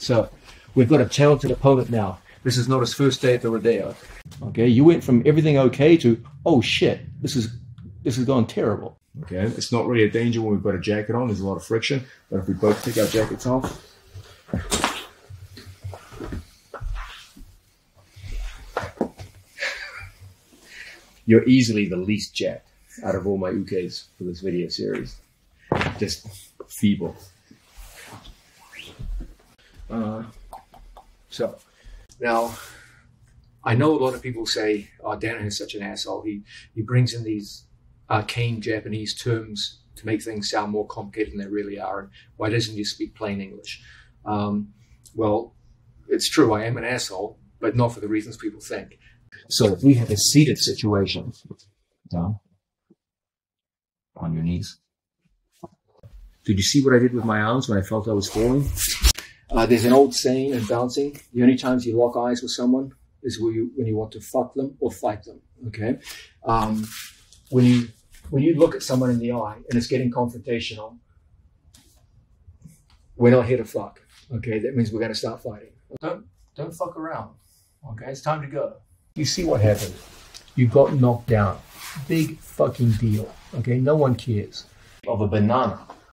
So we've got a talented opponent now. This is not his first day at the rodeo. Okay, you went from everything okay to oh shit, this is this is going terrible. Okay, it's not really a danger when we've got a jacket on. There's a lot of friction, but if we both take our jackets off, you're easily the least jacked out of all my ukes for this video series. Just feeble. Uh, so now, I know a lot of people say, "Oh, Danaher is such an asshole. He he brings in these arcane Japanese terms to make things sound more complicated than they really are. And why doesn't he speak plain English?" Um, well, it's true. I am an asshole, but not for the reasons people think. So if we have a seated situation, down on your knees. Did you see what I did with my arms when I felt I was falling? Uh, there's an old saying in bouncing: the only times you lock eyes with someone is when you when you want to fuck them or fight them. Okay, um, when you when you look at someone in the eye and it's getting confrontational, we're not here to fuck. Okay, that means we're going to start fighting. Don't don't fuck around. Okay, it's time to go. You see what happened? You got knocked down. Big fucking deal. Okay, no one cares. Of a banana